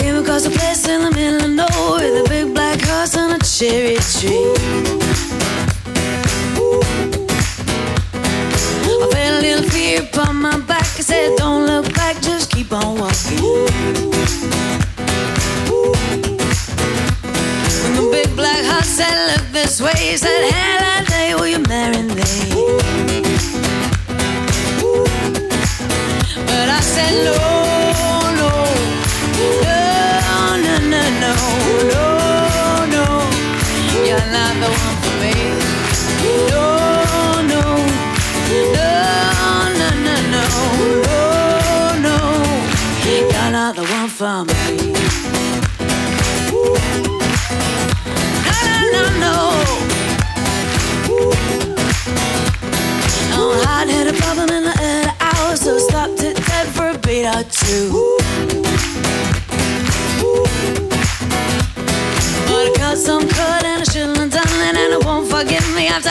Came across a place in the middle of nowhere big black a cherry tree. I felt a little fear upon my back. Said, Don't look back, just keep on walking. When the big black said, Look this way, said, for me. No, no, no, no. Oh, I had a problem in the early so stopped it dead for a beat or two. But I cut some cut and I shouldn't have done it, and it won't forgive me after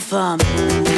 the